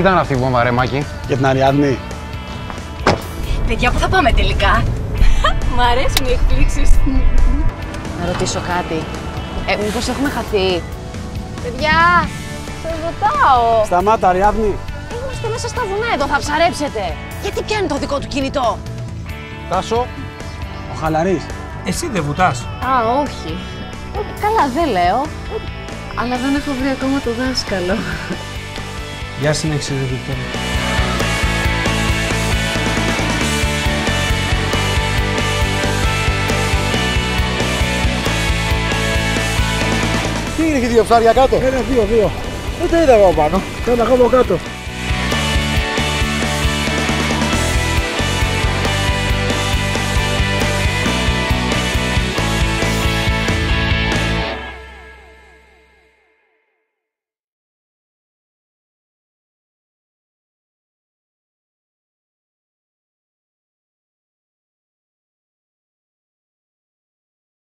Τι ήταν αυτή η βόμβα, ρε Μάκη. Για την Αριάδνη. Παιδιά, πού θα πάμε τελικά; Μ' αρέσουν οι εκπλήξεις. Να ρωτήσω κάτι. Ε, μήπως έχουμε χαθεί; Παιδιά, σας ρωτάω. Σταμάτα, Αριάδνη. Είμαστε μέσα στα βουνά εδώ, θα ψαρέψετε. Γιατί πιάνει το δικό του κινητό; Τάσο, Ο Χαλαρής. Εσύ δεν βουτάς. Α, όχι. Ε, Καλά, δεν λέω. Αλλά δεν έχω βρει ακόμα το δάσκαλο. Γεια συνέχισε, ρε Βικτόρια. Τι είναι, έχει δύο ψάρια κάτω; Ένα, δύο, δύο. Δεν τα είδα εγώ πάνω. Ένα ακόμα κάτω.